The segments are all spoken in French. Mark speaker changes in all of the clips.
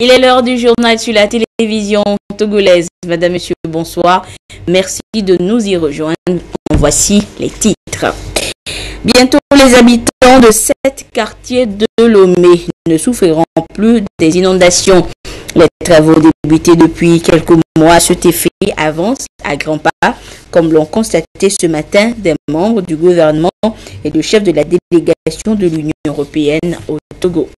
Speaker 1: Il est l'heure du journal sur la télévision togolaise. Madame, Monsieur, bonsoir. Merci de nous y rejoindre. Voici les titres. Bientôt, les habitants de sept quartiers de Lomé ne souffriront plus des inondations. Les travaux débutés depuis quelques mois, cet effet avance à grands pas, comme l'ont constaté ce matin des membres du gouvernement et le chef de la délégation de l'Union européenne au Togo.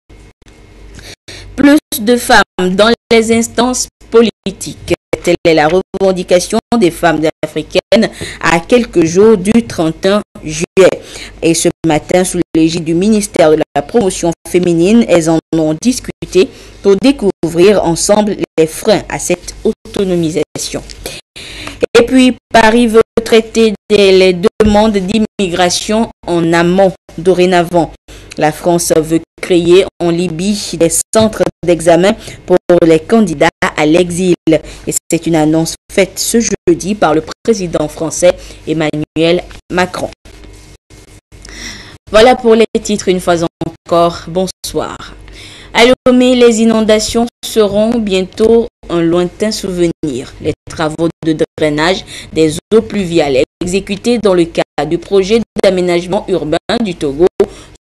Speaker 1: Plus de femmes dans les instances politiques. Telle est la revendication des femmes africaines à quelques jours du 31 juillet. Et ce matin, sous l'égide du ministère de la Promotion féminine, elles en ont discuté pour découvrir ensemble les freins à cette autonomisation. Et puis, Paris veut traiter les demandes d'immigration en amont dorénavant. La France veut en Libye des centres d'examen pour les candidats à l'exil. Et c'est une annonce faite ce jeudi par le président français Emmanuel Macron. Voilà pour les titres une fois encore. Bonsoir. À Lomé, les inondations seront bientôt un lointain souvenir. Les travaux de drainage des eaux pluviales exécutés dans le cadre du projet d'aménagement urbain du Togo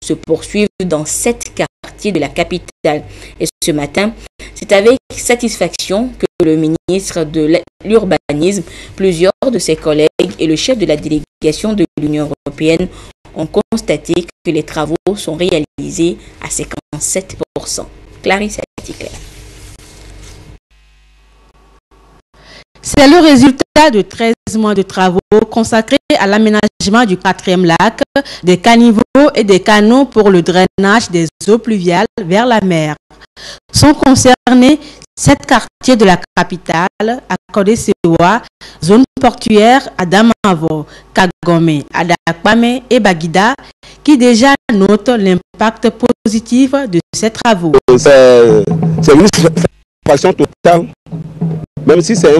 Speaker 1: se poursuivent dans sept quartiers de la capitale. Et ce matin, c'est avec satisfaction que le ministre de l'Urbanisme, plusieurs de ses collègues et le chef de la délégation de l'Union européenne ont constaté que les travaux sont réalisés à 57%. Clarisse Atticler.
Speaker 2: C'est le résultat de 13 mois de travaux consacrés à l'aménagement du quatrième lac, des caniveaux et des canaux pour le drainage des eaux pluviales vers la mer. Sont concernés sept quartiers de la capitale, Akode-Sewa, zone portuaire Adamavo, Kagome, Adakpame et Bagida, qui déjà notent l'impact positif de ces travaux.
Speaker 3: C'est une totale même si c'est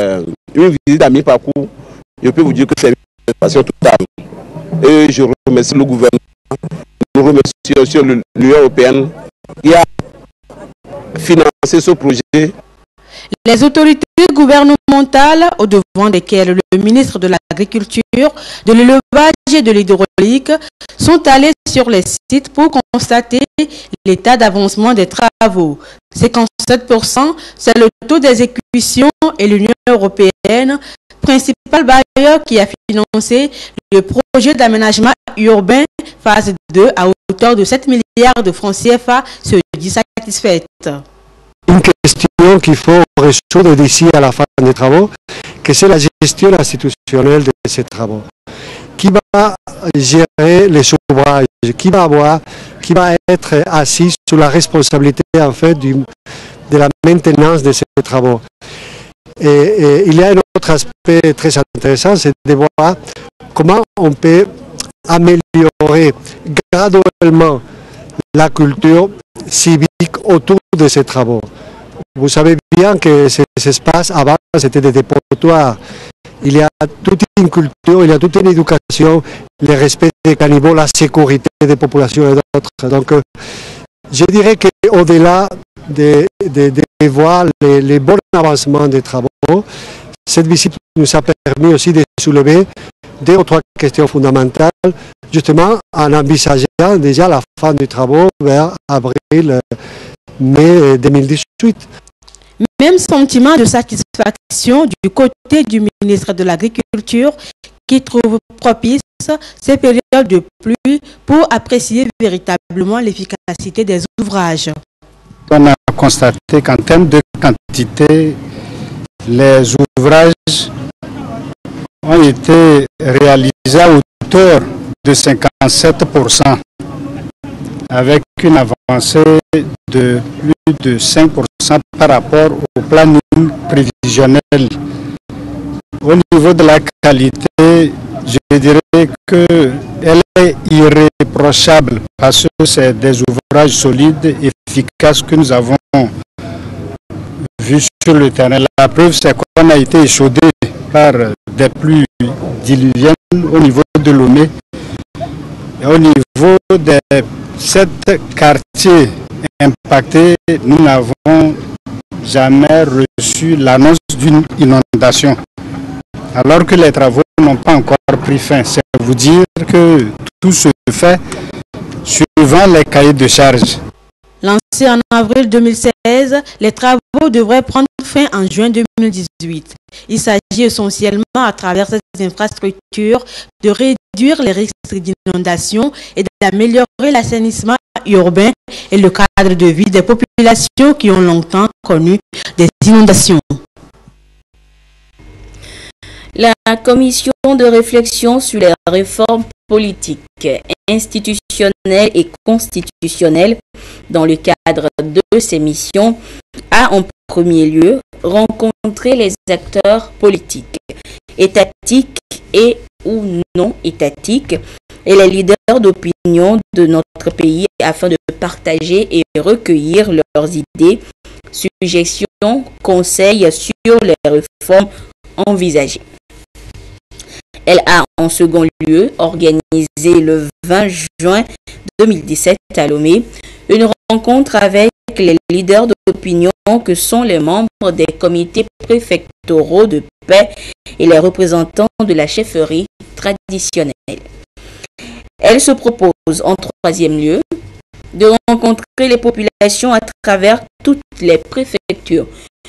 Speaker 3: euh, une visite à mi-parcours, je peux vous dire que c'est une satisfaction totale. Et je remercie le gouvernement, je remercie aussi l'Union européenne qui a financé ce projet
Speaker 2: les autorités gouvernementales, au devant desquelles le ministre de l'Agriculture, de l'élevage et de l'hydraulique, sont allés sur les sites pour constater l'état d'avancement des travaux. 57%, c'est le taux d'exécution et l'Union européenne, principal bailleur qui a financé le projet d'aménagement urbain phase 2 à hauteur de 7 milliards de francs CFA, se dit satisfaite
Speaker 4: une question qu'il faut résoudre d'ici à la fin des travaux, que c'est la gestion institutionnelle de ces travaux. Qui va gérer les ouvrages? Qui va avoir, qui va être assis sous la responsabilité en fait de la maintenance de ces travaux? Et, il y a un autre aspect très intéressant, c'est de voir comment on peut améliorer graduellement la culture civique autour de ces travaux. Vous savez bien que ces espaces, avant, c'était des dépotoirs. Il y a toute une culture, il y a toute une éducation, le respect des cannibaux, la sécurité des populations et d'autres. Donc, euh, je dirais qu'au-delà de, voir les, bons avancements des travaux, cette visite nous a permis aussi de soulever deux ou trois questions fondamentales, justement en envisageant déjà la fin des travaux vers avril mai 2018.
Speaker 2: Même sentiment de satisfaction du côté du ministre de l'Agriculture qui trouve propice ces périodes de pluie pour apprécier véritablement l'efficacité des ouvrages.
Speaker 5: On a constaté qu'en termes de quantité, les ouvrages ont été réalisés à hauteur de 57% avec une de plus de 5% par rapport au planning prévisionnel. Au niveau de la qualité, je dirais qu'elle est irréprochable parce que c'est des ouvrages solides, efficaces que nous avons vus sur le terrain. La preuve, c'est qu'on a été échaudé par des pluies diluviennes au niveau de Lomé et au niveau des sept quartiers impactés, nous n'avons jamais reçu l'annonce d'une inondation, alors que les travaux n'ont pas encore pris fin. C'est vous dire que tout se fait suivant les cahiers de charges.
Speaker 2: Lancé en avril 2016, les travaux devraient prendre fin en juin 2018. Il s'agit essentiellement à travers ces infrastructures de réduire les risques d'inondation et d'améliorer l'assainissement urbain et le cadre de vie des populations qui ont longtemps connu des inondations.
Speaker 1: La commission de réflexion sur les réformes politiques, institutionnelles et constitutionnelles dans le cadre de ces missions a en premier lieu rencontré les acteurs politiques, étatiques et ou non étatiques et les leaders d'opinion de notre pays afin de partager et recueillir leurs idées, suggestions, conseils sur les réformes envisagées. Elle a en second lieu organisé le 20 juin 2017 à Lomé une rencontre avec les leaders d'opinion que sont les membres des comités préfectoraux de paix et les représentants de la chefferie traditionnelle. Elle se propose en troisième lieu de rencontrer les populations à travers toutes les préfectures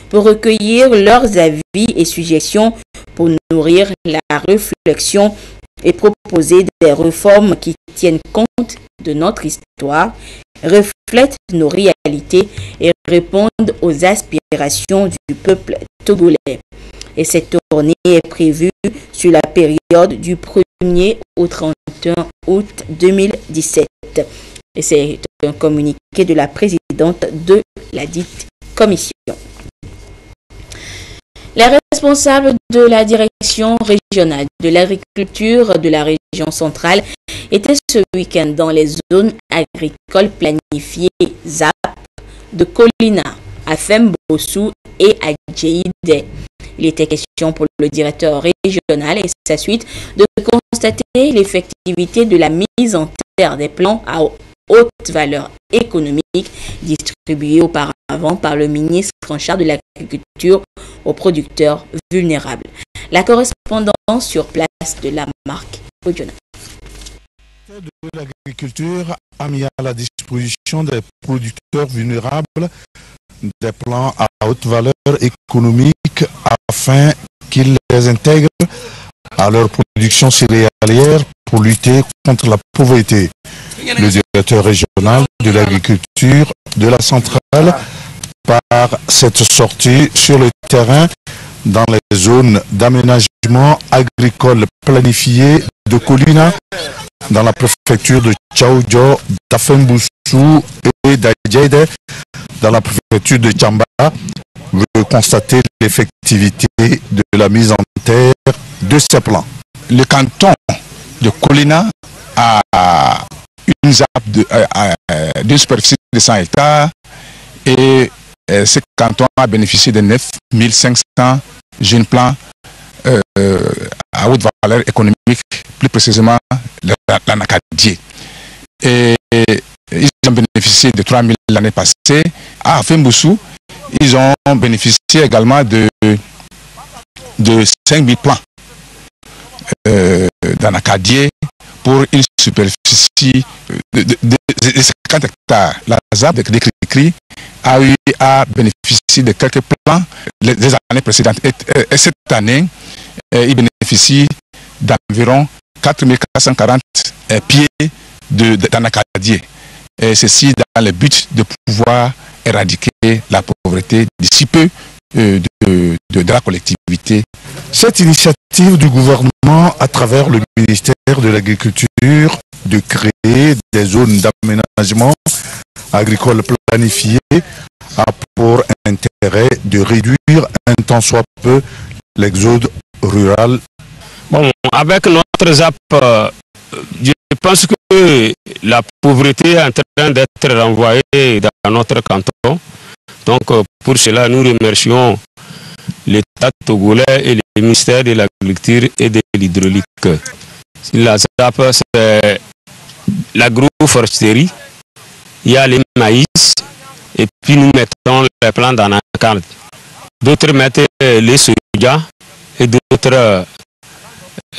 Speaker 1: pour recueillir leurs avis et suggestions pour nourrir la réflexion et proposer des réformes qui tiennent compte de notre histoire, reflètent nos réalités et répondent aux aspirations du peuple togolais. Et cette tournée est prévue sur la période du 1er au 31 août 2017. Et c'est un communiqué de la présidente de la dite commission. Les responsables de la direction régionale de l'agriculture de la région centrale étaient ce week-end dans les zones agricoles planifiées ZAP de Colina, à Fembossou et à Djeide. Il était question pour le directeur régional et sa suite de constater l'effectivité de la mise en terre des plans à haute valeur économique distribués auparavant par le ministre en charge de l'agriculture aux producteurs vulnérables. La correspondance sur place de la marque régionale.
Speaker 6: de l'agriculture a mis à la disposition des producteurs vulnérables des plans à haute valeur économique afin qu'ils les intègrent à leur production céréalière pour lutter contre la pauvreté. Le directeur régional de l'agriculture de la centrale par cette sortie sur le terrain dans les zones d'aménagement agricole planifiées de Colina, dans la préfecture de Tchaoudjo, d'Afemboussou et d'Aïdjede, dans la préfecture de Tchamba, veut constater l'effectivité de la mise en terre de ces plans. Le canton de Colina a une euh, euh, superficie de 100 hectares et euh, ce canton a bénéficié de 9500 jeunes plans à haute valeur économique, plus précisément l'anacadier. Et, ils ont bénéficié de 3000 l'année passée. À Femboussou, ils ont bénéficié également de, de 5000 plans euh, d'anacadier pour une superficie de, 50 hectares. La ZAP de a eu à bénéficier de quelques plans les, années précédentes. Et, cette année, euh, il bénéficie d'environ 4440 euh, pieds d'anacadier. Et ceci dans le but de pouvoir éradiquer la pauvreté d'ici peu euh, de, de, la collectivité. Cette initiative du gouvernement à travers le ministère de l'Agriculture de créer des zones d'aménagement agricole planifiées a pour intérêt de réduire un tant soit peu l'exode rural.
Speaker 7: Bon, avec notre ZAP, euh, je pense que la pauvreté est en train d'être renvoyée dans notre canton. Donc euh, pour cela, nous remercions l'État togolais et le ministère de l'Agriculture et de l'Hydraulique. La ZAP, c'est l'agroforesterie, il y a les maïs, et puis nous mettons les plantes dans un cadre. D'autres mettent les soja et d'autres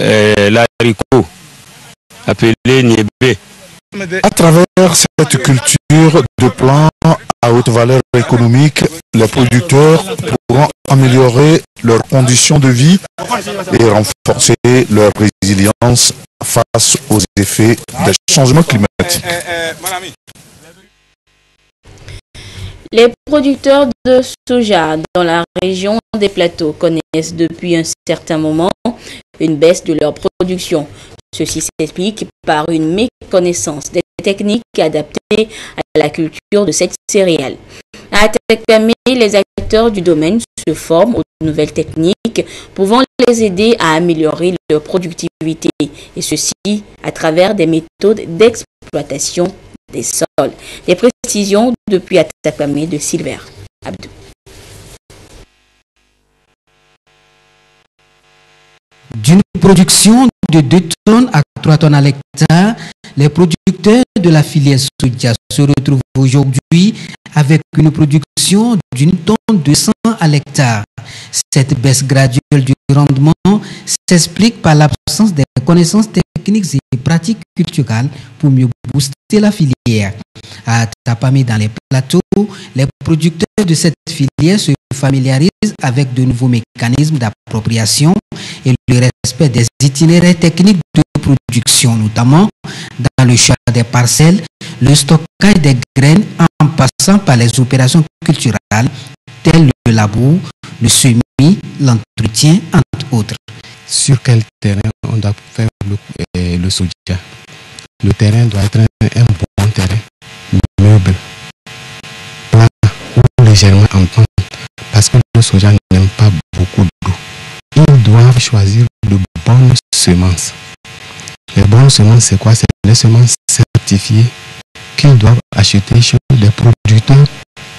Speaker 7: euh, l'haricot, appelé niébé.
Speaker 6: À travers cette culture de plants à haute valeur économique, les producteurs pourront améliorer leurs conditions de vie et renforcer leur résilience face aux effets des changements climatiques.
Speaker 1: Les producteurs de soja dans la région des plateaux connaissent depuis un certain moment une baisse de leur production. Ceci s'explique par une méconnaissance des techniques adaptées à la culture de cette céréale. À Atakame, les acteurs du domaine se forment aux nouvelles techniques pouvant les aider à améliorer leur productivité et ceci à travers des méthodes d'exploitation des sols. Des précisions depuis Atakame de Silver. Abdou.
Speaker 8: D'une production de 2 tonnes à 3 tonnes à l'hectare, les producteurs de la filière soja se retrouvent aujourd'hui avec une production d'une tonne de 100 à l'hectare. Cette baisse graduelle du rendement s'explique par l'absence des connaissances techniques et pratiques culturelles pour mieux booster la filière. À Tapami dans les plateaux, les producteurs de cette filière se familiarisent avec de nouveaux mécanismes d'appropriation et le respect des itinéraires techniques de production, notamment dans le choix des parcelles, le stockage des graines en passant par les opérations culturelles telles le labour, le semis, l'entretien, entre autres.
Speaker 9: Sur quel terrain on doit faire le, euh, le soja Le terrain doit être un, bon terrain, meuble, plat ou légèrement en pente, parce que le soja n'aime pas. Choisir de bonnes semences. Les bonnes semences, c'est quoi? C'est les semences certifiées qu'ils doivent acheter chez des producteurs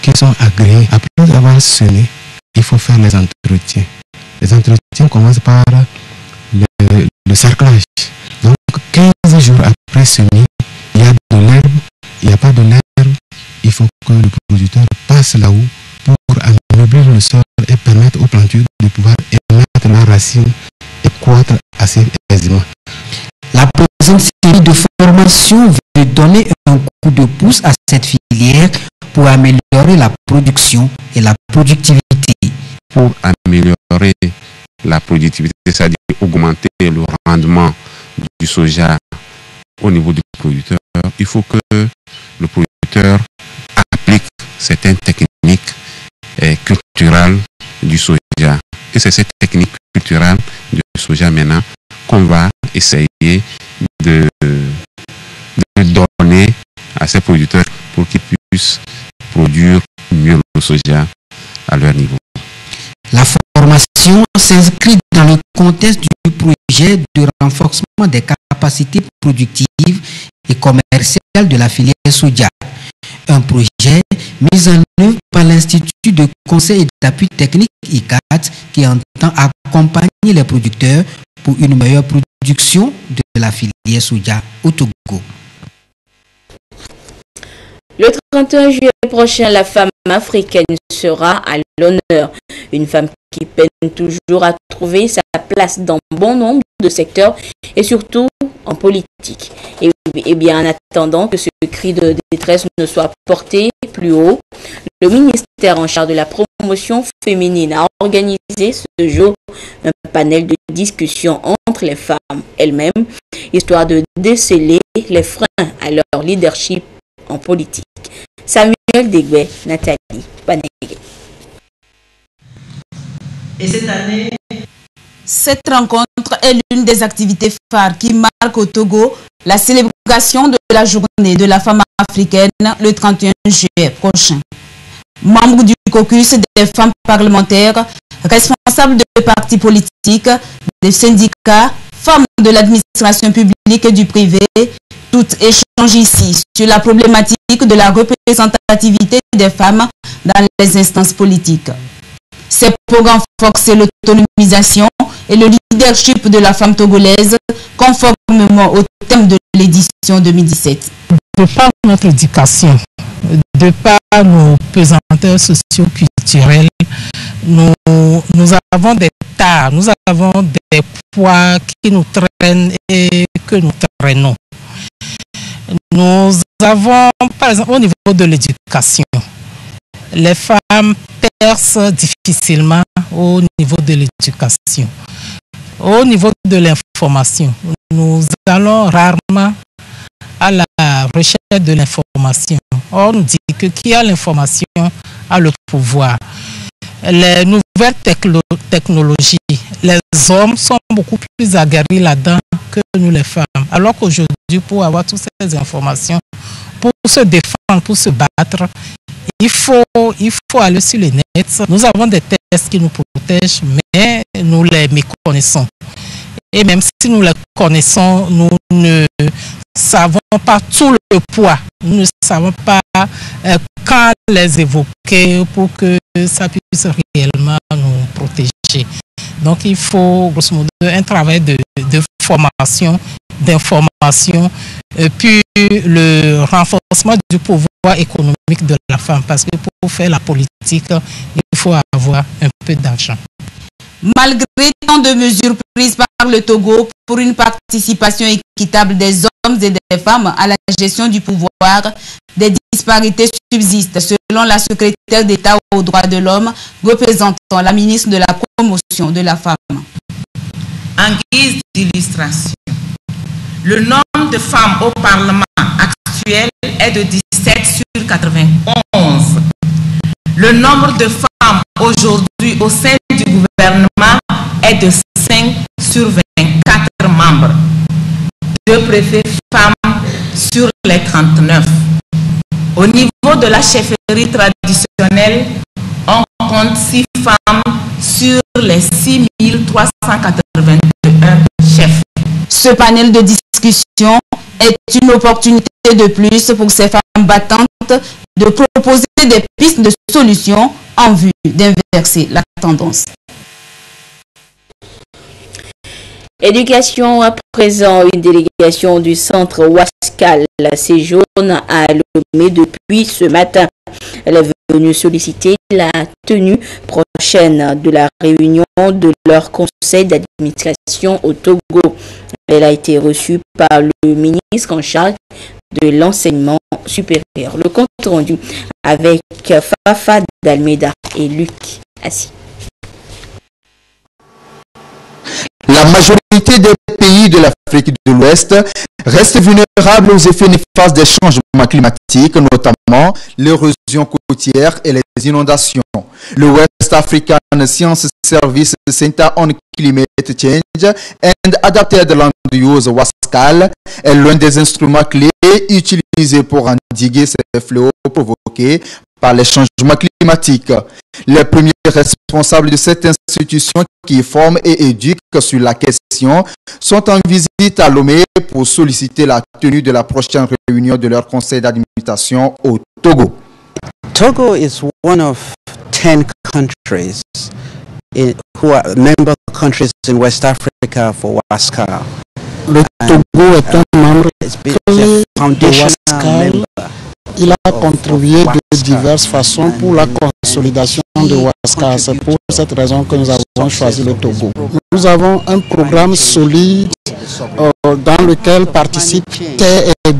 Speaker 9: qui sont agréés. Après avoir semé, il faut faire les entretiens. Les entretiens commencent par le, le cerclage. Donc, 15 jours après semer, il y a de l'herbe, il n'y a pas de l'herbe. Il faut que le producteur passe là-haut pour ameublir le sol et permettre aux plantures de pouvoir leurs racines et croître assez aisément.
Speaker 8: La présente série de formations veut donner un coup de pouce à cette filière pour améliorer la production et la productivité.
Speaker 10: Pour améliorer la productivité, c'est-à-dire augmenter le rendement du soja au niveau du producteur, il faut que le producteur applique certaines techniques eh, culturelles du soja. Et c'est cette technique culturelle du soja maintenant qu'on va essayer de, de donner à ces producteurs pour qu'ils puissent produire mieux le soja à leur niveau.
Speaker 8: La formation s'inscrit dans le contexte du projet de renforcement des capacités productives et commerciales de la filière soja. Un projet mis en œuvre par l'Institut de conseil et d'appui technique ICAT qui entend accompagner les producteurs pour une meilleure production de la filière soja au Togo.
Speaker 1: Le 31 juillet prochain, la femme africaine sera à l'honneur. Une femme qui peine toujours à trouver sa place dans bon nombre de secteurs et surtout en politique. Et, et bien en attendant que ce cri de détresse ne soit porté plus haut, le ministère en charge de la promotion féminine a organisé ce jour un panel de discussion entre les femmes elles-mêmes, histoire de déceler les freins à leur leadership en politique. Samuel Degbe, Nathalie Panegue.
Speaker 11: Et cette année, cette rencontre est l'une des activités phares qui marque au Togo la célébration de la journée de la femme africaine le 31 juillet prochain. Membre du caucus des femmes parlementaires, responsables de partis politiques, des syndicats, femmes de l'administration publique et du privé, toutes échangent ici sur la problématique de la représentativité des femmes dans les instances politiques. Ces programmes forcent l'autonomisation et le leadership de la femme togolaise conformément au thème de l'édition 2017.
Speaker 12: De par notre éducation, de par nos pesanteurs socio-culturels, nous, nous avons des tares, nous avons des poids qui nous traînent et que nous traînons. Nous avons, par exemple, au niveau de l'éducation, les femmes percent difficilement au niveau de l'éducation. Au niveau de l'information, nous allons rarement à la recherche de l'information. On dit que qui a l'information a le pouvoir. Les nouvelles technologies, les hommes sont beaucoup plus aguerris là-dedans que nous les femmes. Alors qu'aujourd'hui, pour avoir toutes ces informations, pour se défendre, pour se battre, il faut, il faut aller sur les nets. Nous avons des tests qui nous protègent, mais nous les méconnaissons. Et même si nous les connaissons, nous ne savons pas tout le poids. Nous ne savons pas euh, quand les évoquer pour que ça puisse réellement nous protéger. Donc il faut, grosso modo, un travail de, formation, d'information, euh, puis le renforcement du pouvoir économique de la femme. Parce que pour faire la politique, il faut avoir un peu d'argent.
Speaker 11: Malgré tant de mesures prises par le Togo pour une participation équitable des hommes et des femmes à la gestion du pouvoir, des disparités subsistent, selon la secrétaire d'État aux droits de l'homme, représentant la ministre de la promotion de la femme.
Speaker 13: En guise d'illustration, le nombre de femmes au Parlement actuel est de 17 sur 91. Le nombre de femmes aujourd'hui au sein de 5 sur 24 membres. Deux préfets femmes sur les 39. Au niveau de la chefferie traditionnelle, on compte 6 femmes sur les 6381 chefs.
Speaker 11: Ce panel de discussion est une opportunité de plus pour ces femmes battantes de proposer des pistes de solutions en vue d'inverser la tendance.
Speaker 1: Éducation à présent, une délégation du centre Wascal séjourne à Lomé depuis ce matin. Elle est venue solliciter la tenue prochaine de la réunion de leur conseil d'administration au Togo. Elle a été reçue par le ministre en charge de l'enseignement supérieur. Le compte rendu avec Fafa d'Almeida et Luc Assis.
Speaker 14: La majorité des pays de l'Afrique de l'Ouest restent vulnérables aux effets néfastes des changements climatiques, notamment l'érosion côtière et les inondations. Le West African Science Service Center on Climate Change and Adapted Land Use WASCAL est l'un des instruments clés utilisés pour endiguer ces fléaux provoqués par les changements climatiques. Les premiers responsables de cette institution qui forment et éduquent sur la question sont en visite à Lomé pour solliciter la tenue de la prochaine réunion de leur conseil d'administration au Togo.
Speaker 15: Togo is one of 10 countries in, who are member countries in West Africa for WASCA.
Speaker 16: Le Togo est un membre clé de WASCA. Il a contribué de diverses façons pour la consolidation de WASCA. C'est pour cette raison que nous avons choisi le Togo. Nous avons un programme solide euh, dans lequel participent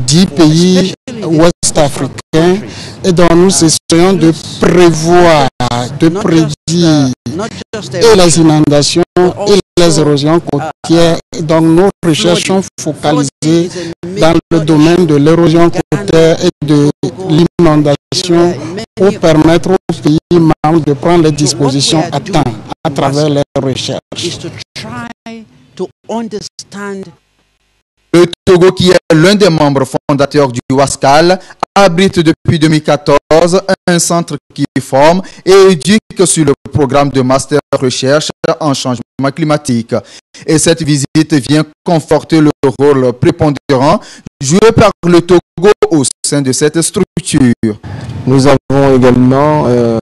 Speaker 16: 10 pays ouest-africains et dont nous essayons de prévoir, de prédire et les inondations et les érosions côtières. Donc nos recherches sont focalisées dans le domaine de l'érosion côtière et de l'inondation pour permettre aux pays membres de prendre les dispositions à temps à travers les recherches.
Speaker 14: Le Togo, qui est l'un des membres fondateurs du WASCAL, abrite depuis 2014 un centre qui forme et éduque sur le programme de master recherche en changement climatique. Et cette visite vient conforter le rôle prépondérant joué par le Togo au sein de cette structure.
Speaker 16: Nous avons également euh,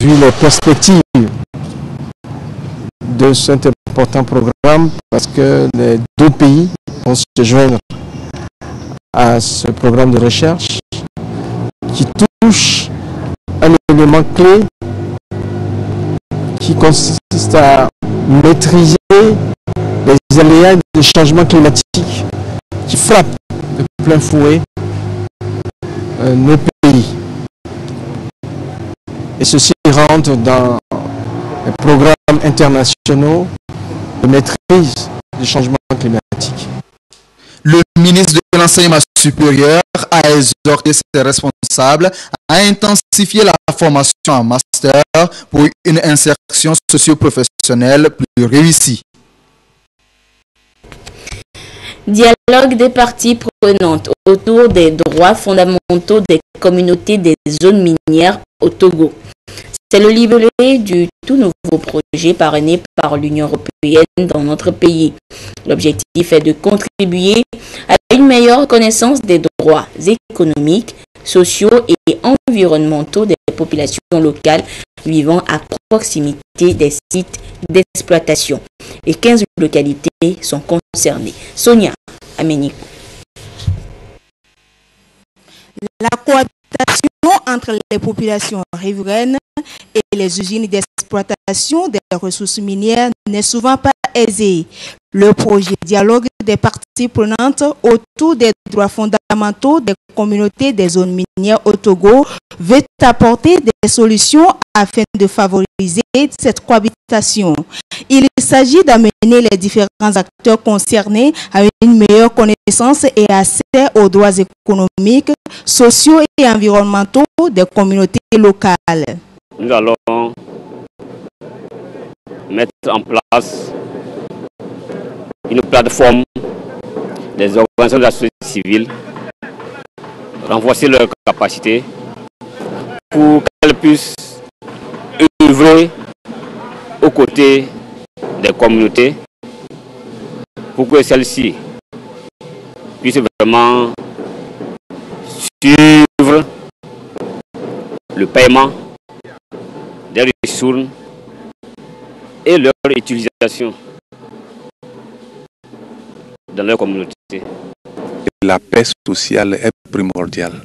Speaker 16: vu les perspectives de cet important programme parce que les deux pays vont se joindre à
Speaker 17: ce programme de recherche qui touche un élément clé qui consiste à maîtriser les aléas des changements climatiques qui frappent de plein fouet euh, nos pays. Et ceci rentre dans les programmes internationaux de maîtrise du changement climatique.
Speaker 14: Le ministre de l'Enseignement supérieur a exhorté ses responsables à intensifier la formation en master pour une insertion socio-professionnelle plus réussie.
Speaker 1: Dialogue des parties prenantes autour des droits fondamentaux des communautés des zones minières au Togo. C'est le libellé du tout nouveau projet parrainé par l'Union européenne dans notre pays. L'objectif est de contribuer à une meilleure connaissance des droits économiques, sociaux et environnementaux des populations locales vivant à proximité des sites d'exploitation. Et 15 localités sont concernées. Sonia Aménico.
Speaker 18: La cohabitation entre les populations riveraines et les usines d'exploitation des ressources minières n'est souvent pas aisée. Le projet dialogue des parties prenantes autour des droits fondamentaux des communautés des zones minières au Togo veut apporter des solutions afin de favoriser cette cohabitation. Il s'agit d'amener les différents acteurs concernés à une meilleure connaissance et accès aux droits économiques, sociaux et environnementaux des communautés locales.
Speaker 7: Nous allons mettre en place une plateforme des organisations de la société civile, renforcer leurs capacités pour qu'elles puissent œuvrer aux côtés des communautés pour que celles-ci puissent vraiment suivre le paiement des ressources et leur utilisation dans leur communauté.
Speaker 19: La paix sociale est primordiale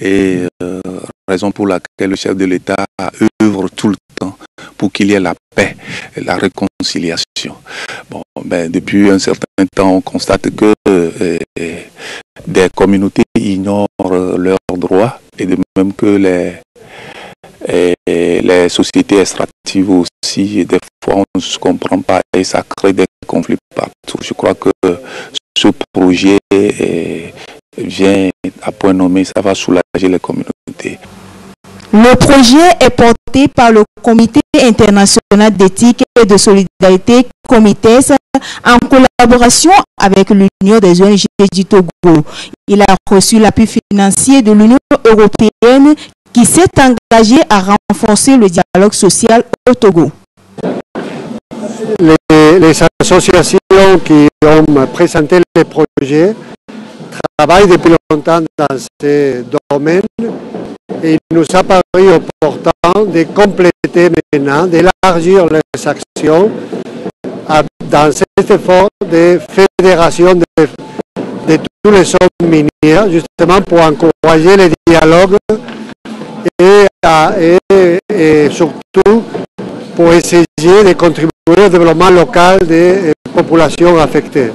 Speaker 19: et euh, raison pour laquelle le chef de l'État œuvre tout le temps pour qu'il y ait la paix et la réconciliation. Bon, ben, depuis un certain temps, on constate que euh, des communautés ignorent leurs droits et de même que les, les sociétés extractives aussi, des fois on ne se comprend pas et ça crée des conflits partout. Je crois que ce projet vient à point nommé, ça va soulager les communautés.
Speaker 18: Le projet est porté par le Comité international d'éthique et de solidarité, COMITES, en collaboration avec l'Union des ONG du Togo. Il a reçu l'appui financier de l'Union européenne qui s'est engagée à renforcer le dialogue social au Togo.
Speaker 4: Les, associations qui ont présenté les projets travaillent depuis longtemps dans ce domaine et il nous a paru opportun de compléter maintenant, d'élargir les actions dans cet effort de fédération de, tous les zones minières, justement pour encourager les dialogues et, surtout pour essayer de contribuer au développement local des populations affectées.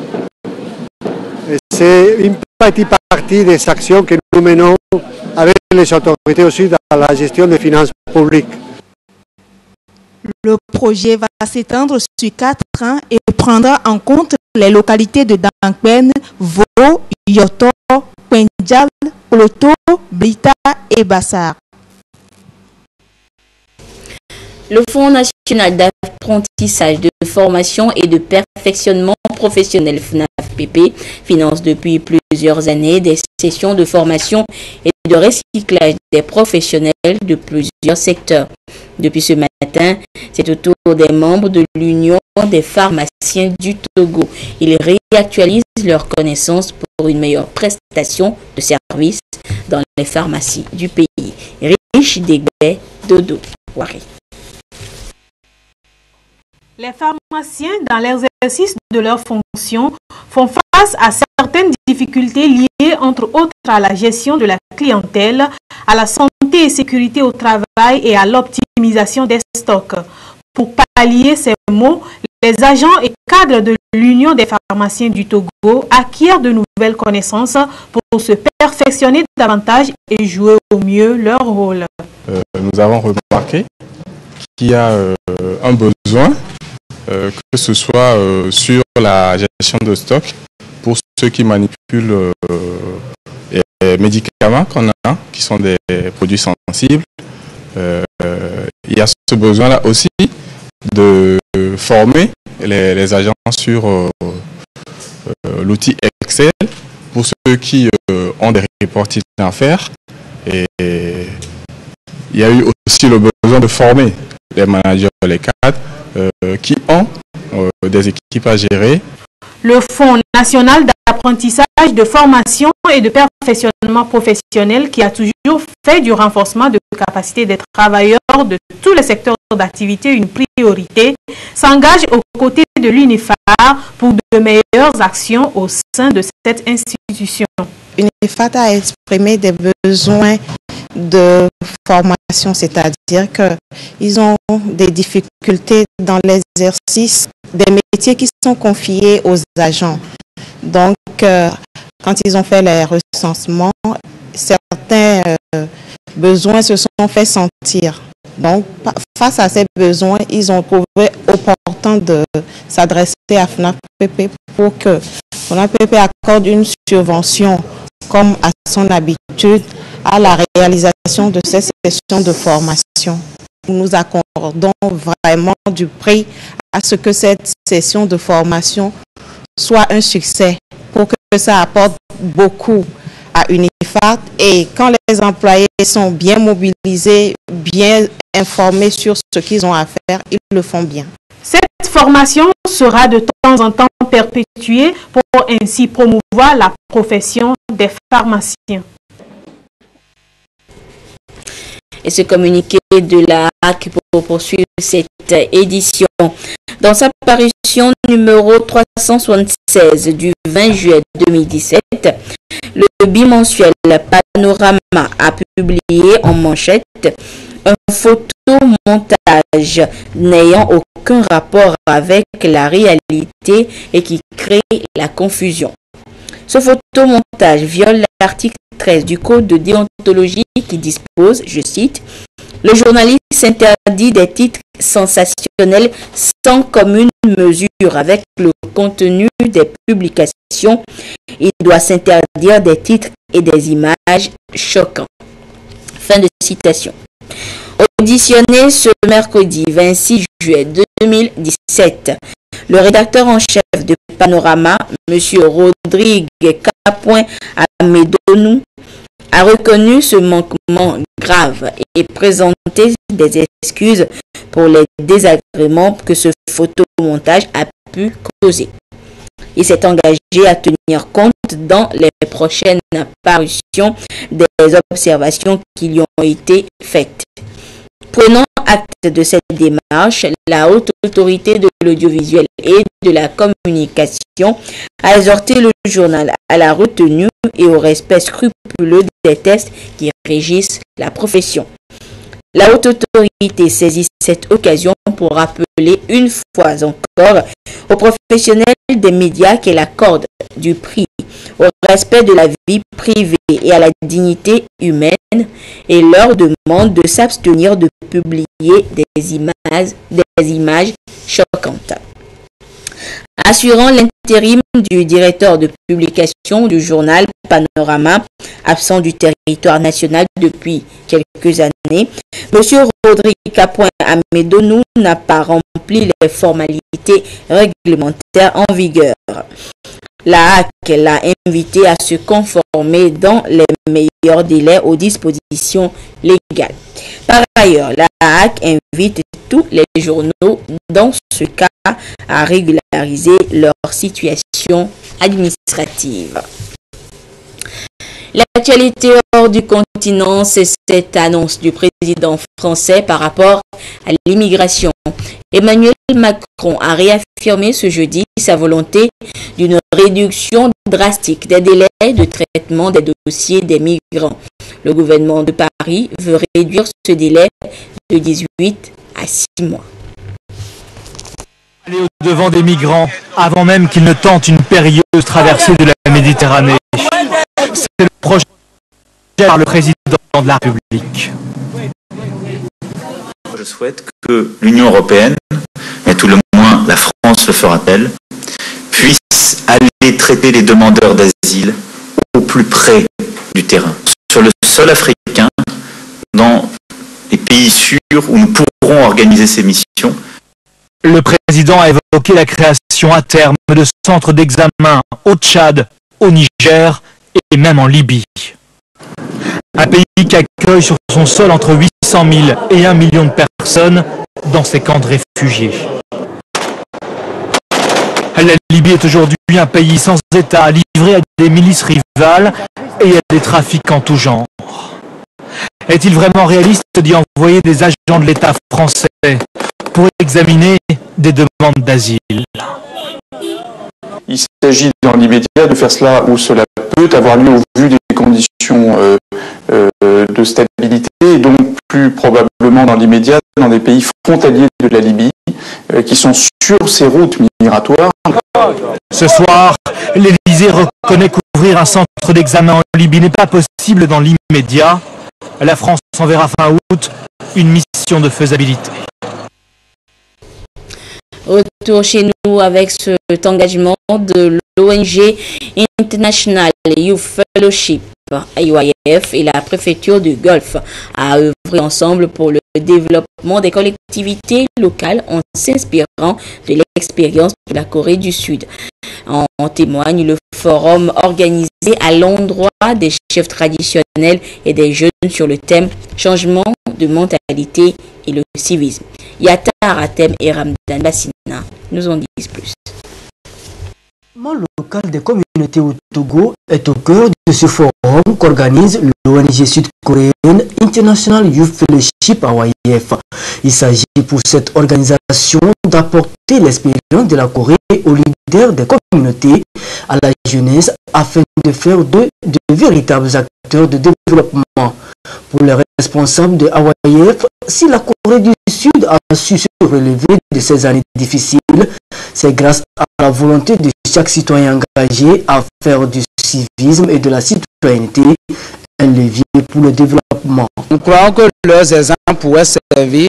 Speaker 4: C'est une petite partie des actions que nous menons avec les autorités aussi dans la gestion des finances publiques.
Speaker 18: Le projet va s'étendre sur quatre ans et prendra en compte les localités de Dankben, Vaux, Yoto, Pendjal, Poloto, Blita et Bassar.
Speaker 1: Le Fonds national d'apprentissage, de formation et de perfectionnement professionnel FNAFPP finance depuis plusieurs années des sessions de formation et de recyclage des professionnels de plusieurs secteurs. Depuis ce matin, c'est au tour des membres de l'Union des pharmaciens du Togo. Ils réactualisent leurs connaissances pour une meilleure prestation de services dans les pharmacies du pays. Riche des Dodo. Wari.
Speaker 20: Les pharmaciens, dans l'exercice de leurs fonctions, font face à certaines difficultés liées entre autres à la gestion de la clientèle, à la santé et sécurité au travail et à l'optimisation des stocks. Pour pallier ces maux, les agents et cadres de l'Union des pharmaciens du Togo acquièrent de nouvelles connaissances pour se perfectionner davantage et jouer au mieux leur rôle.
Speaker 21: Euh, nous avons remarqué qu'il y a euh, un besoin, que ce soit sur la gestion de stock, pour ceux qui manipulent les médicaments qu'on a, qui sont des produits sensibles. il y a ce besoin-là aussi de former les, agents sur euh, euh, l'outil Excel pour ceux qui euh, ont des reportings à faire. Et il y a eu aussi le besoin de former les managers, les cadres qui ont des équipes à gérer
Speaker 20: le Fonds national d'apprentissage, de formation et de perfectionnement professionnel qui a toujours fait du renforcement de capacité des travailleurs de tous les secteurs d'activité une priorité, s'engage aux côtés de l'UNIFAR pour de meilleures actions au sein de cette institution.
Speaker 22: UNIFAR a exprimé des besoins de formation, c'est-à-dire qu'ils ont des difficultés dans l'exercice des métiers qui sont confiés aux agents. Donc, euh, quand ils ont fait les recensements, certains euh, besoins se sont fait sentir. Donc, face à ces besoins, ils ont trouvé opportun de s'adresser à FNAPP pour que FNAPP accorde une subvention, comme à son habitude, à la réalisation de ces sessions de formation. Nous accordons vraiment du prix à ce que cette session de formation soit un succès pour que ça apporte beaucoup à Unifat et quand les employés sont bien mobilisés, bien informés sur ce qu'ils ont à faire, ils le font bien.
Speaker 20: Cette formation sera de temps en temps perpétuée pour ainsi promouvoir la profession des pharmaciens
Speaker 1: et ce communiqué de la HAC pour poursuivre cette édition. Dans sa parution numéro 376 du 20 juillet 2017, le bimensuel Panorama a publié en manchette un photomontage n'ayant aucun rapport avec la réalité et qui crée la confusion. Ce photomontage viole l'article 13 du Code de déontologie qui dispose, je cite, le journaliste s'interdit des titres sensationnels sans commune mesure avec le contenu des publications. Il doit s'interdire des titres et des images choquants. Fin de citation. Auditionné ce mercredi 26 juillet 2017, le rédacteur en chef de Panorama, M. Rodrigue Capoin A reconnu ce manquement grave et présenté des excuses pour les désagréments que ce photomontage a pu causer. Il s'est engagé à tenir compte dans les prochaines parutions des observations qui lui ont été faites. Prenant acte de cette démarche, la haute autorité de l'audiovisuel et de la communication a exhorté le journal à la retenue et au respect scrupuleux des tests qui régissent la profession. La haute autorité saisit cette occasion pour rappeler une fois encore aux professionnels des médias qu'elle accorde du prix au respect de la vie privée et à la dignité humaine et leur demande de s'abstenir de publier des images, choquantes. Assurant l'intérim du directeur de publication du journal Panorama, absent du territoire national depuis quelques années, M. Rodrigue Capoin Amedonou n'a pas rempli les formalités réglementaires en vigueur. La HAC l'a invité à se conformer dans les meilleurs délais aux dispositions légales. Par ailleurs, la HAC invite tous les journaux dans ce cas à régulariser leur situation administrative. L'actualité hors du continent, c'est cette annonce du président français par rapport à l'immigration. Emmanuel Macron a réaffirmé ce jeudi sa volonté d'une réduction drastique des délais de traitement des dossiers des migrants. Le gouvernement de Paris veut réduire ce délai de 18 à 6 mois.
Speaker 23: Aller au-devant des migrants avant même qu'ils ne tentent une périlleuse traversée de la Méditerranée. C'est le projet par le président de la République.
Speaker 24: Je souhaite que l'Union européenne, et tout le moins la France le fera-t-elle, aller traiter les demandeurs d'asile au plus près du terrain, sur le sol africain, dans les pays sûrs où nous pourrons organiser ces missions.
Speaker 23: Le président a évoqué la création à terme de centres d'examen au Tchad, au Niger et même en Libye. Un pays qui accueille sur son sol entre 800 000 et 1 million de personnes dans ses camps de réfugiés. La Libye est aujourd'hui un pays sans État, livré à des milices rivales et à des trafics en tout genre. Est-il vraiment réaliste d'y envoyer des agents de l'État français pour examiner des demandes d'asile?
Speaker 25: Il s'agit dans l'immédiat de faire cela où cela peut avoir lieu au vu des conditions euh, euh, de stabilité et donc plus probablement dans l'immédiat dans des pays frontaliers de la Libye qui sont sur ces routes migratoires.
Speaker 23: Ce soir, l'Élysée reconnaît qu'ouvrir un centre d'examen en Libye n'est pas possible dans l'immédiat. La France enverra fin août une mission de faisabilité.
Speaker 1: Retour chez nous avec cet engagement de l'ONG International Youth Fellowship IYF et la préfecture du Golfe à œuvrer ensemble pour le développement des collectivités locales en s'inspirant de l'expérience de la Corée du Sud. En, témoigne le forum organisé à l'endroit des chefs traditionnels et des jeunes sur le thème changement de mentalité et le civisme. Yatar Atem et Ramdan Bassina nous en disent plus.
Speaker 26: Des communautés au Togo est au cœur de ce forum qu'organise l'ONG sud-coréenne International Youth Fellowship AYF. Il s'agit pour cette organisation d'apporter l'expérience de la Corée aux leaders des communautés, à la jeunesse, afin de faire d'eux de véritables acteurs de développement. Pour les responsables de AYF, si la Corée du Sud a su se relever de ces années difficiles, c'est grâce à la volonté de chaque citoyen engagé à faire du civisme et de la citoyenneté un levier pour le développement.
Speaker 27: Nous croyons que leurs exemples pourraient servir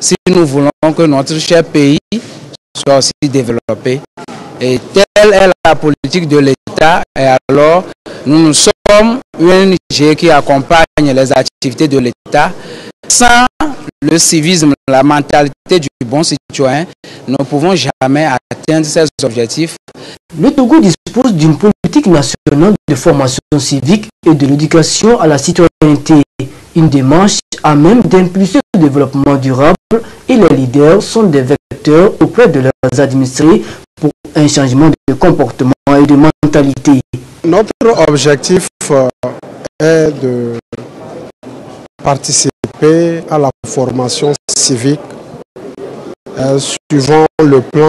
Speaker 27: si nous voulons que notre cher pays soit aussi développé. Et telle est la politique de l'État. Et alors, nous, sommes une ONG qui accompagne les activités de l'État. Sans le civisme, la mentalité du bon citoyen, nous ne pouvons jamais atteindre ces objectifs.
Speaker 26: Le Togo dispose d'une politique nationale de formation civique et de l'éducation à la citoyenneté, une démarche à même d'impulser le développement durable et les leaders sont des vecteurs auprès de leurs administrés pour un changement de comportement et de mentalité.
Speaker 16: Notre objectif euh, est de participer à la formation civique euh, suivant le plan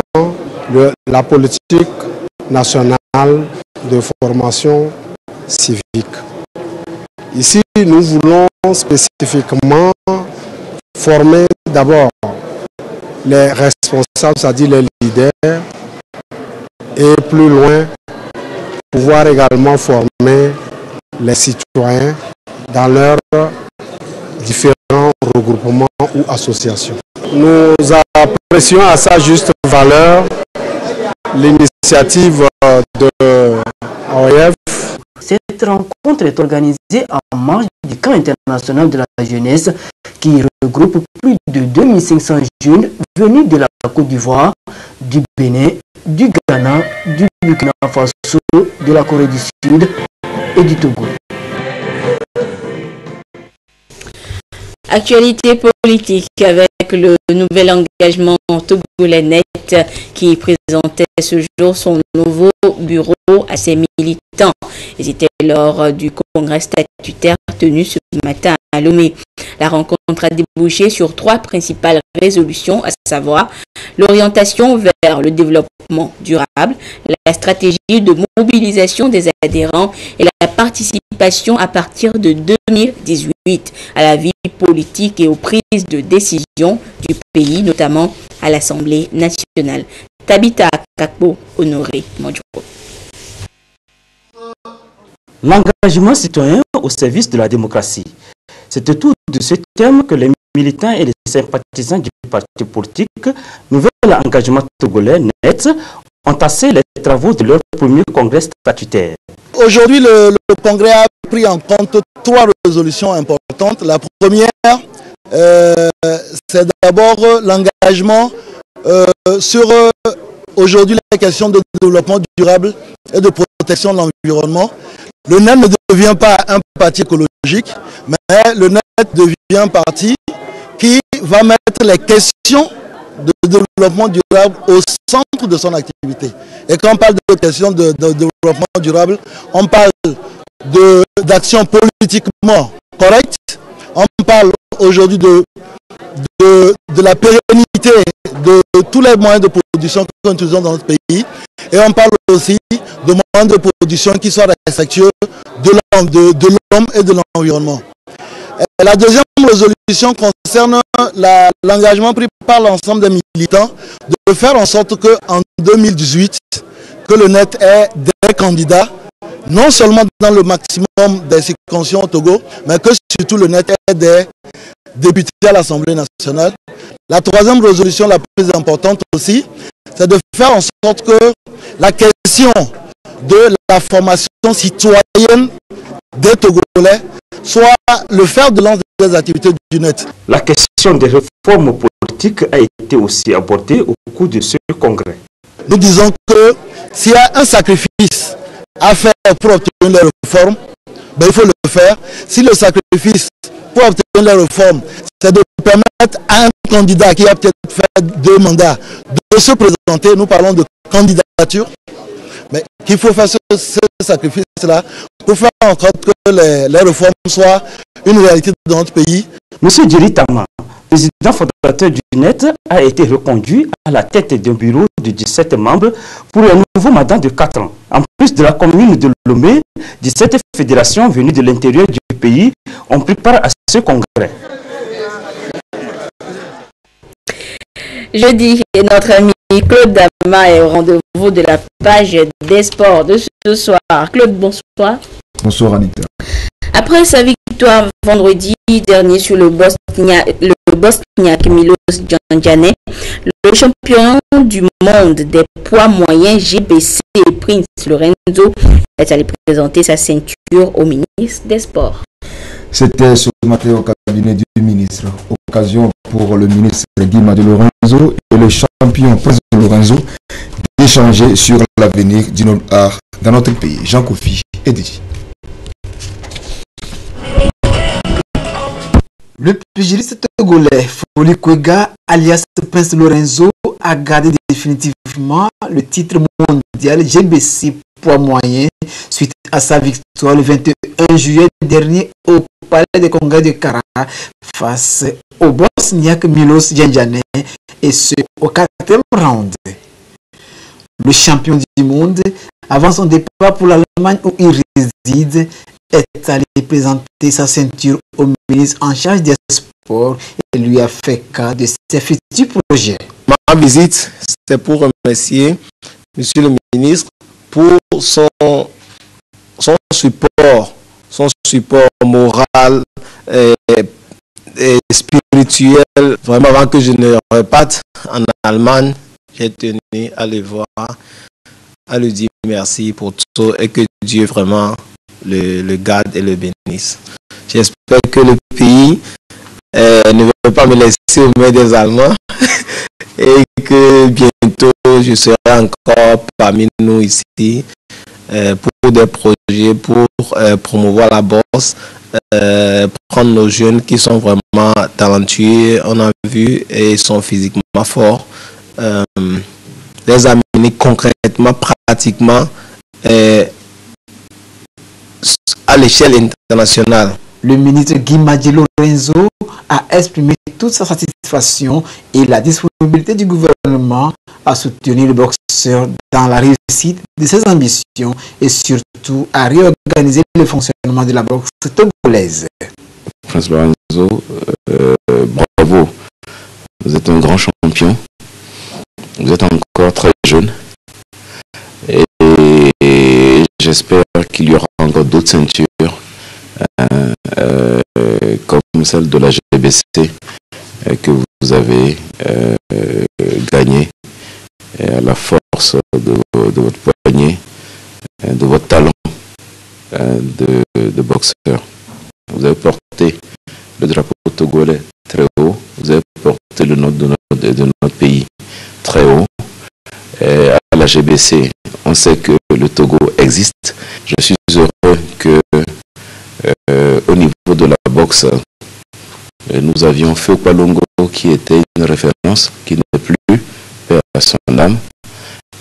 Speaker 16: de la politique nationale de formation civique. Ici, nous voulons spécifiquement former d'abord les responsables, c'est-à-dire les leaders, et plus loin, pouvoir également former les citoyens dans leurs différents regroupements ou associations. Nous apprécions à sa juste valeur l'initiative de AOF.
Speaker 26: Cette rencontre est organisée en marge du camp international de la jeunesse qui regroupe plus de 2500 jeunes venus de la Côte d'Ivoire, du Bénin, du Ghana, du Burkina Faso, de la Corée du Sud et du Togo.
Speaker 1: Actualité politique avec le nouvel engagement togolais net qui présentait ce jour son nouveau bureau à ses militants. C'était lors du congrès statutaire tenu ce matin à Lomé. La rencontre a débouché sur trois principales résolutions, à savoir l'orientation vers le développement durable, la stratégie de mobilisation des adhérents et la participation à partir de 2018 à la vie politique et aux prises de décision du pays, notamment à l'Assemblée nationale. Tabita Kakbo Honoré
Speaker 28: L'engagement citoyen au service de la démocratie. C'est autour de ce thème que les militants et les sympathisants du parti politique Nouvel Engagement Togolais NET ont tassé les travaux de leur premier congrès statutaire.
Speaker 29: Aujourd'hui, le, congrès a pris en compte trois résolutions importantes. La première, euh, c'est d'abord l'engagement euh, sur euh, aujourd'hui la question de développement durable et de protection de l'environnement. Le NET ne devient pas un parti écologique, mais le NET devient un parti qui va mettre les questions de développement durable au centre de son activité. Et quand on parle de questions de, développement durable, on parle d'actions politiquement correctes, on parle aujourd'hui de, de, de, la pérennité de tous les moyens de production que nous utilisons dans notre pays, et on parle aussi de moyens de production qui soient respectueux de l'homme et de l'environnement. La deuxième résolution concerne l'engagement pris par l'ensemble des militants de faire en sorte qu'en 2018, que le net ait des candidats, non seulement dans le maximum des circonscriptions au Togo, mais que surtout le net ait des députés à l'Assemblée nationale. La troisième résolution, la plus importante aussi, c'est de faire en sorte que la question de la formation citoyenne des Togolais soit le fer de lance des activités du net.
Speaker 28: La question des réformes politiques a été aussi abordée au cours de ce congrès.
Speaker 29: Nous disons que s'il y a un sacrifice à faire pour obtenir les réformes, ben, il faut le faire. Si le sacrifice pour obtenir les réformes, c'est de permettre à un candidat qui a peut-être fait deux mandats de se présenter, nous parlons de candidature, mais qu'il faut faire ce, sacrifice-là pour faire en sorte que les, réformes soient une réalité dans notre pays.
Speaker 28: Monsieur Tama, président fondateur du NET, a été reconduit à la tête d'un bureau de 17 membres pour un nouveau mandat de 4 ans. En plus de la commune de Lomé, 17 fédérations venues de l'intérieur du pays ont pris part à ce congrès.
Speaker 1: Jeudi, notre ami Claude est au rendez-vous de la page des sports de ce soir. Claude, bonsoir.
Speaker 30: Bonsoir Anita.
Speaker 1: Après sa victoire vendredi dernier sur le Bosniaque, le Milos Djandjane, le champion du monde des poids moyens GBC Prince Lorenzo est allé présenter sa ceinture au ministre des Sports.
Speaker 30: C'était ce matin au cabinet du ministre. Occasion pour le ministre Guima de Lorenzo et le champion Prince Lorenzo d'échanger sur l'avenir du art dans notre pays. Jean Kofi et dit.
Speaker 31: Le pugiliste togolais Foli Kwega, alias Prince Lorenzo, a gardé définitivement le titre mondial GBC poids moyen suite à sa victoire le 21 juillet dernier au palais des congrès de Kara face au Bosniaque Milos Djandjane et ce au quatrième round. Le champion du monde, avant son départ pour l'Allemagne où il réside, est allé présenter sa ceinture au ministre en charge des sports et lui a fait cas de ses futurs projets.
Speaker 32: Ma visite, c'est pour remercier Monsieur le ministre pour son, son support, son support moral et, spirituel. Vraiment, avant que je ne reparte en Allemagne, j'ai tenu à le voir, à lui dire merci pour tout et que Dieu vraiment le, garde et le bénisse. J'espère que le pays euh, ne va pas me laisser au mains des Allemands et que bientôt je serai encore parmi nous ici euh, pour des projets, pour euh, promouvoir la bourse, prendre nos jeunes qui sont vraiment talentueux, on a vu, et sont physiquement forts, les amener concrètement, pratiquement
Speaker 31: à l'échelle internationale. Le ministre Guy Lorenzo
Speaker 32: a exprimé toute sa satisfaction et la disponibilité du gouvernement à soutenir le boxeur dans la réussite de ses ambitions et surtout à réorganiser le fonctionnement de la boxe togolaise.
Speaker 33: Prince Lorenzo, euh, bravo. Vous êtes un grand champion. Vous êtes encore très jeune. Et, j'espère qu'il y aura encore d'autres ceintures euh, euh, comme celle de la GBC que vous avez gagné à la force de, votre poignet, de votre talent de, de boxeur. Vous avez porté le drapeau togolais très haut. Vous avez porté le nom de notre, de notre pays très haut. Et à la GBC, on sait que le Togo existe. Je suis heureux que euh, au niveau de la boxe, nous avions Feu Palongo qui était une référence, qui n'est plus père à son âme.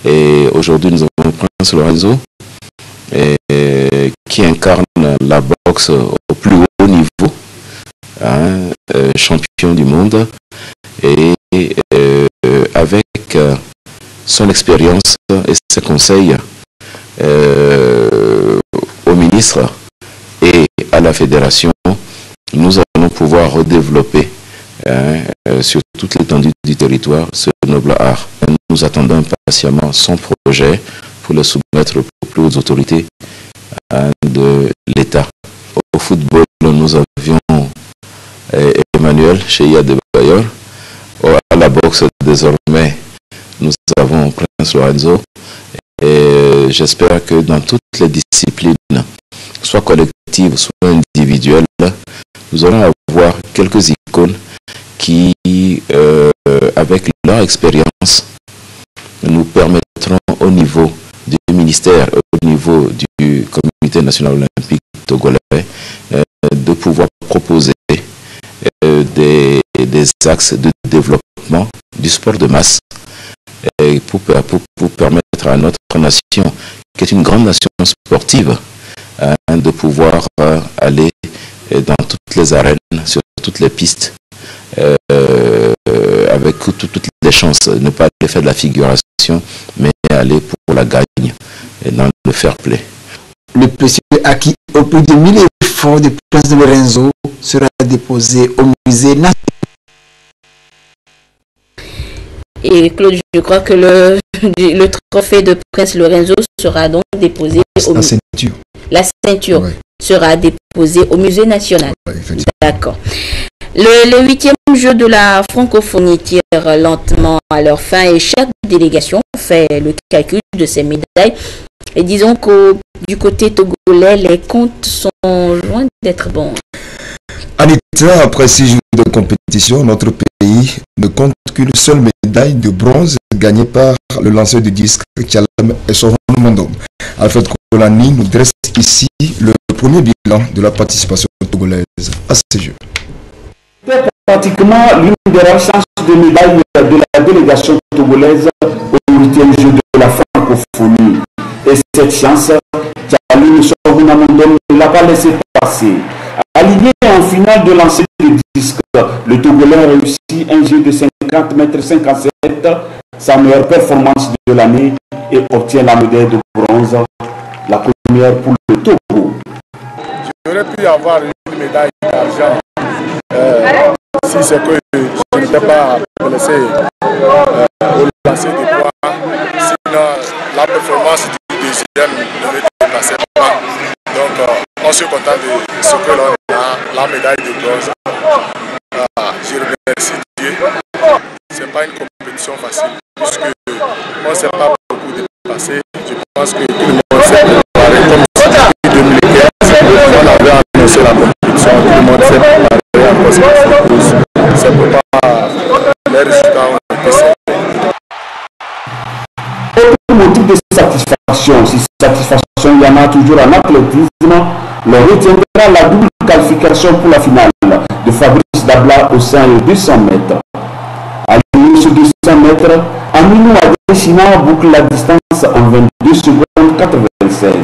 Speaker 33: Et aujourd'hui, nous avons Prince Lorenzo qui incarne la boxe au plus haut niveau, hein, euh, champion du monde, et euh, avec euh, son expérience et ses conseils au ministre et à la fédération, nous allons pouvoir redévelopper hein, sur toute l'étendue du territoire ce noble art. Nous attendons impatiemment son projet pour le soumettre aux plus hautes autorités hein, de l'État. Au football, nous avions eh, Emmanuel chez Yad Bayor. À la boxe, désormais, nous avons Prince Lorenzo. Et j'espère que dans toutes les disciplines, soit collectives, soit individuelles, nous allons avoir quelques icônes qui, euh, avec leur expérience, nous permettront au niveau du ministère, au niveau du Comité national olympique togolais, euh, de pouvoir proposer euh, des, axes de développement du sport de masse pour, permettre à notre nation, qui est une grande nation sportive, hein, de pouvoir aller dans toutes les arènes, toutes les pistes, avec toutes les chances, ne pas aller faire de la figuration, mais aller pour la gagne et dans le fair play.
Speaker 32: Le précieux acquis au plus de 1000 efforts de Prince de Lorenzo sera déposé au musée national.
Speaker 1: Et Claude, je crois que le, le trophée de Prince Lorenzo sera donc déposé au
Speaker 14: La ceinture.
Speaker 1: La ceinture sera déposée au musée national. D'accord. Le, huitième jeu de la francophonie tire lentement à leur fin et chaque délégation fait le calcul de ses médailles. Et disons que du côté togolais, les comptes sont loin d'être bons.
Speaker 14: Anita, après six jours de compétition, notre pays ne compte qu'une seule médaille de bronze gagnée par le lanceur de disque Tchalem et son Mondom. Alfred Kolani nous dresse ici le premier bilan de la participation togolaise à ces Jeux.
Speaker 34: C'est pratiquement l'une des chances de médaille de la délégation togolaise au 8e jeu de la francophonie. Et cette chance, Tchaline Sorunamondom ne l'a pas laissé passer. Aligné en finale de lancer de disque, le Togolais a réussi un jeu de 50 mètres 57, sa meilleure performance de l'année, et obtient la médaille de bronze, la première pour le Togo.
Speaker 35: Avoir une médaille d'argent euh, si c'est que je n'étais pas blessé euh, au lancer de poids. Sinon, la performance du deuxième ne dépassait pas. Donc, euh, on se content de ce que l'on a, la médaille de bronze. Ah, je remercie Dieu. Ce pas une compétition facile, puisque on ne s'est pas beaucoup dépassé. Je pense que
Speaker 34: satisfaction, il y en a toujours en athlétisme, le retiendra la double qualification pour la finale de Fabrice Dabla au sein de 200 mètres. Aligné sur 200 mètres, Aminou Adesina boucle la distance en 22 secondes 96.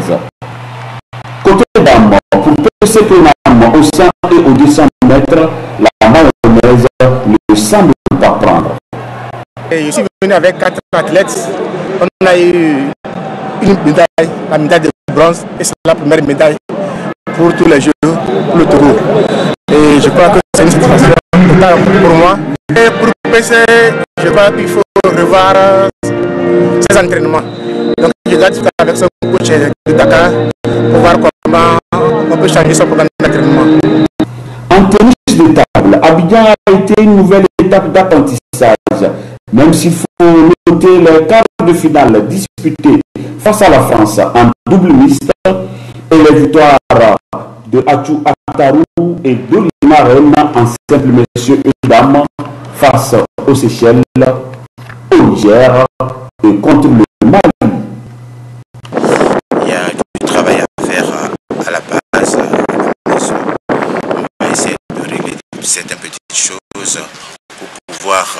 Speaker 34: Côté dames, pour PCP au 100 et au 200 mètres, la main gabonaise ne semble pas prendre.
Speaker 35: Et je suis venu avec quatre athlètes. On a eu médaille, la médaille de bronze, et c'est la première médaille pour tous les Jeux, pour le Togo. Et je crois que c'est une satisfaction pour moi. Et pour PC, je crois qu'il faut revoir ses entraînements. Donc je garde avec son coach de Dakar pour voir comment on peut changer son programme d'entraînement.
Speaker 34: En tennis de table, Abidjan a été une nouvelle étape d'apprentissage, même s'il faut noter les quarts de finale disputés face à la France en double mixte et les victoires de Achou Ataru et d'Olima Rennes en simple messieurs et dames face aux Seychelles, au Niger et contre le Mali.
Speaker 36: Il y a du travail à faire à la base. On va essayer de régler certaines petites choses pour pouvoir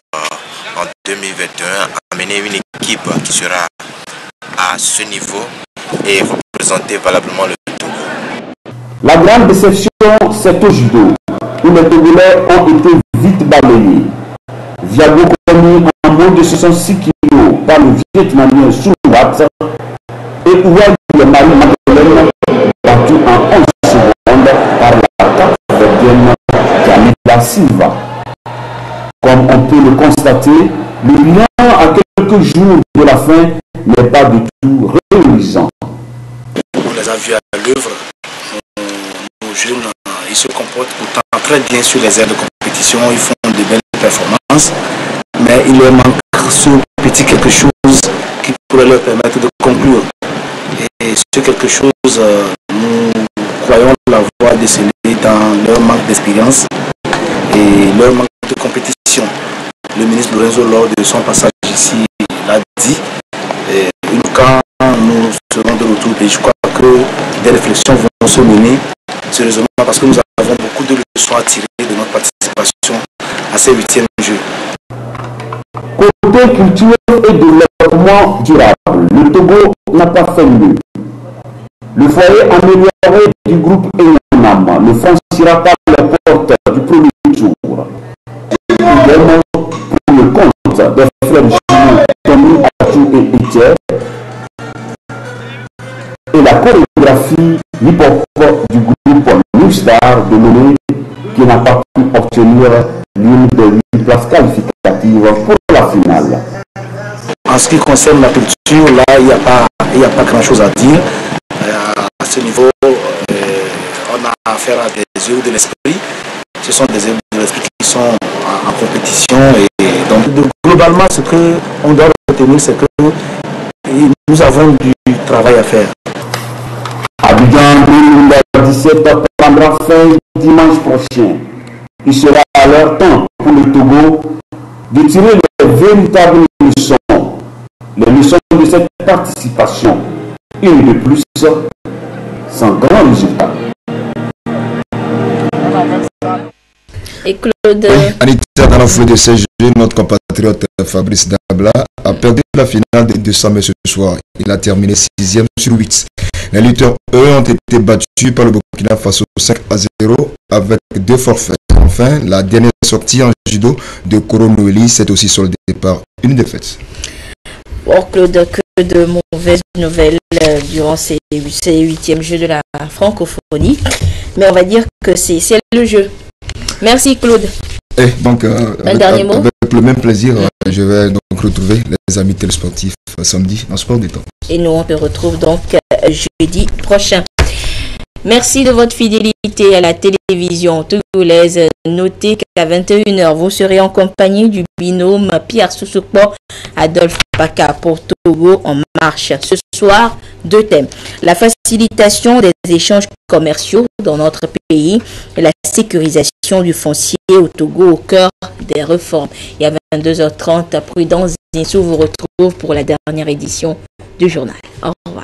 Speaker 36: en 2021 amener une équipe qui sera ce niveau et représenter valablement le Togo.
Speaker 34: La grande déception, c'est au judo, où les Togolais ont été vite balayés. Viago commis en moins de 66 kg par le Vietnamien Soulouat et Ouad le Mali Magdalene battu en 11 secondes par la capverdienne Camila Silva. Comme on peut le constater, le bilan à quelques jours de la fin n'est pas du tout réjouissant.
Speaker 37: On les a vus à l'œuvre. Nos jeunes, ils se comportent pourtant très bien sur les aires de compétition. Ils font de belles performances. Mais il leur manque ce petit quelque chose qui pourrait leur permettre de conclure. Et ce quelque chose, nous croyons l'avoir décelé dans leur manque d'expérience et leur manque de compétition. Le ministre Lorenzo, lors de son passage ici, l'a dit. Et quand nous et je crois que des réflexions vont se mener, sérieusement, parce que nous avons beaucoup de leçons à tirer de notre participation à ces huitièmes Jeux.
Speaker 34: Côté culture et développement durable, le Togo n'a pas fait mieux. Le foyer amélioré du groupe Enyonam ne franchira pas les portes du premier tour. Idem pour le compte des frères jumeaux Tommy Achou et Etienne hip-hop du groupe New Star de Lomé qui n'a pas pu obtenir l'une des places qualificatives pour la finale.
Speaker 37: En ce qui concerne la culture, là, il n'y a pas, il a pas grand-chose à dire. Euh, à ce niveau, euh, on a affaire à des yeux de l'esprit. Ce sont des yeux de l'esprit qui sont en, compétition. Et, donc, globalement, ce qu'on doit retenir, c'est que nous avons du travail à faire.
Speaker 34: Abidjan 2017 prendra fin dimanche prochain. Il sera leur temps pour le Togo de tirer les véritables leçons, les leçons de cette participation, une de plus, sans grand résultat.
Speaker 1: Et Claude.
Speaker 14: Anita, dans la foulée de ces jeux, notre compatriote Fabrice Dabla a perdu la finale des 200 mètres ce soir. Il a terminé 6 sur 8. Les lutteurs, eux, ont été battus par le Burkina Faso 5 à 0 avec deux forfaits. Enfin, la dernière sortie en judo de Koro s'est aussi soldée par une défaite.
Speaker 1: Bon, Claude, que de mauvaises nouvelles euh, durant ces, ces huitièmes Jeux de la francophonie. Mais on va dire que c'est le jeu. Merci, Claude.
Speaker 14: Et donc, euh,
Speaker 1: Un
Speaker 14: avec,
Speaker 1: dernier mot?
Speaker 14: avec le même plaisir, euh, je vais donc retrouver les amis télésportifs euh, samedi dans Sport Détente.
Speaker 1: Et nous, on se retrouve donc euh, jeudi prochain. Merci de votre fidélité à la télévision togolaise. Notez qu'à 21h, vous serez en compagnie du binôme Pierre Soussoupo, Adolphe Paca pour Togo en marche. Ce soir, deux thèmes. La facilitation des échanges commerciaux dans notre pays et la sécurisation du foncier au Togo au cœur des réformes. Et à 22h30, Prudence Zinsou vous retrouve pour la dernière édition du journal. Au revoir.